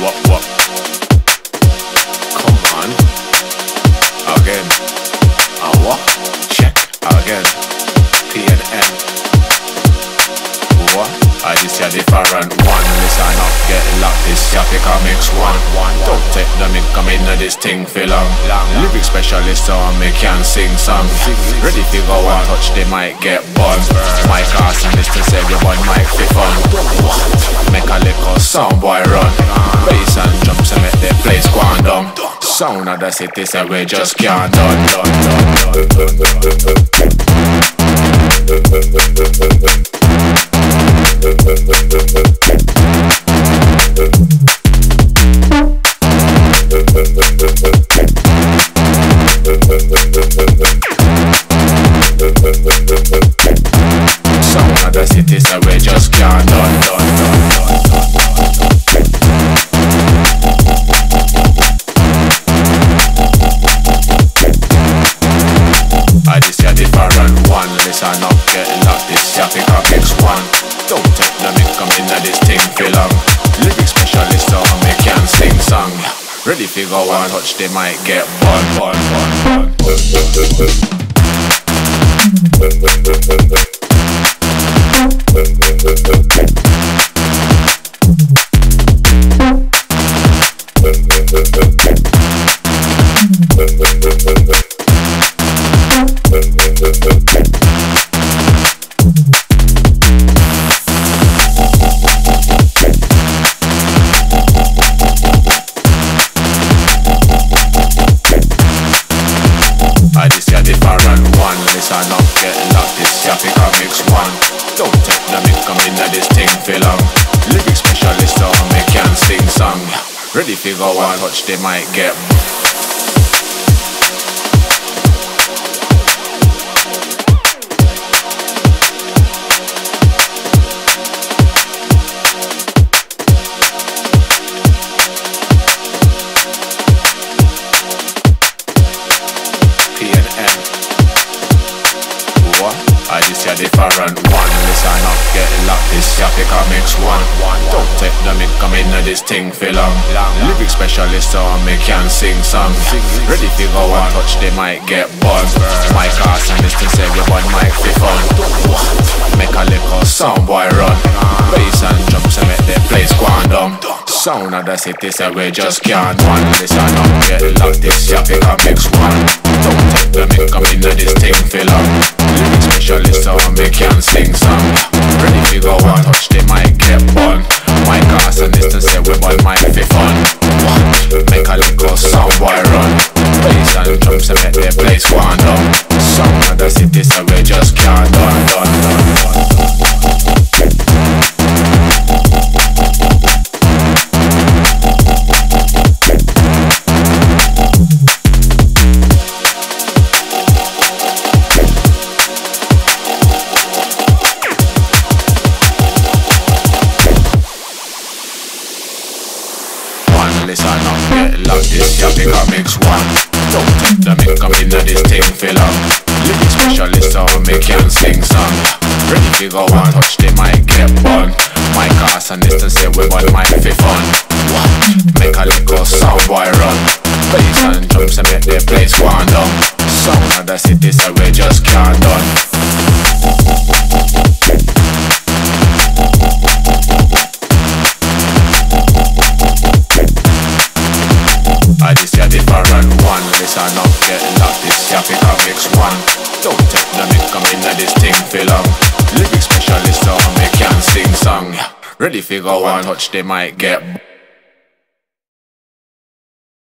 What, what? Come on. Again. Uh, what? Check. Again. P and M. What? I just a different one. Listen up, get locked. This yeah, Pick 'n' Mix one. One. Mic, come in uh, this thing for long. Lyric specialist, so me can sing some. Ready to go and touch, they might get burned. My cast and this to say you want mic for fun. Make a little sound boy run. Bass and drums and make the place go on down. Sound of the city say we just can't done, done, done, done. Other cities we just can't. Done, done, done, I just a different one, listen up, get locked, this ya pick one. Don't take mic, come in this thing feel long. Lyric specialist, so me can sing song. Ready fi go and touch, they might get bun, bun, bun, I come in this thing feel long Lyric specialist, so me can sing song Ready fi go and touch, they might get a different one. Listen up, get locked. This ya Pick 'n' Mix one. Don't take the mic, come in this thing feel long. Lyric specialist, so me can sing song. Ready to go and touch, they might get buzzed. My cast and this to say you want mic fi fun. Make a little sound boy run. Bass and drums and make the place down. Sound of the city say we just can't one. This Listen up, get locked. This ya Pick 'n' Mix one. The mic, come in this thing feel long. Lyric specialist, so me can sing song. Ready to go and touch, the mic, get bun. My cast and to say we want mic fi fun. Make a little sound boy run. Listen up, get locked this ya Pick 'n' Mix one. Don't take the mic, come in this thing feel up. Lyric specialist so me can sing song Ready to go and touch they might get bun. My cast and this to say we want mic fi fun. Make a little sound boy run. Bass and drums and make the place go on down Sound of the city so we just can't done fi go and touch, they might get